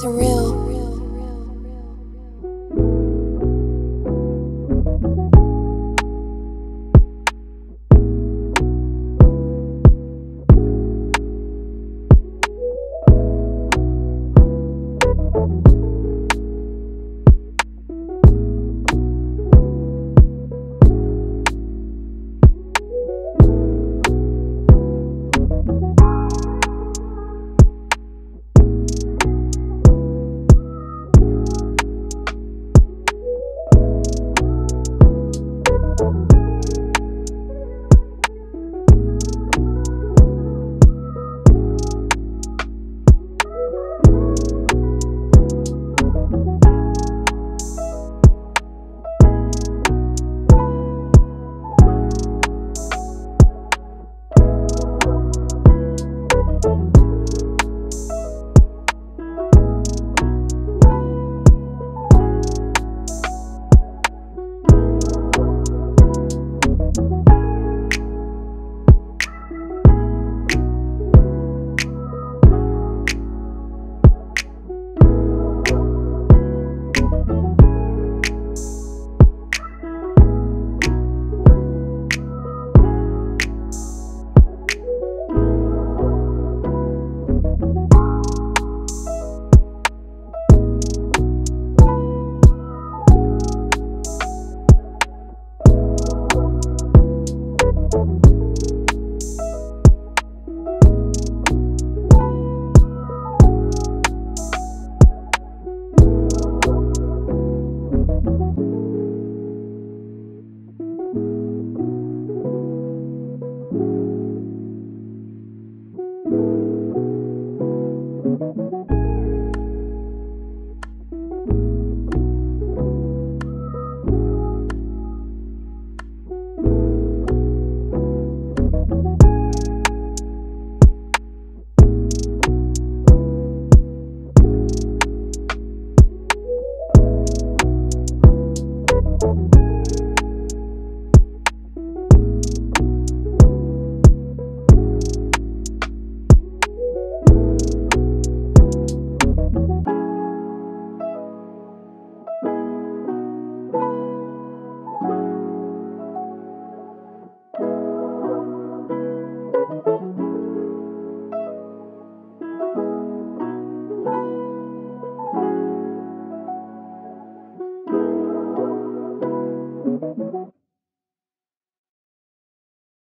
surreal.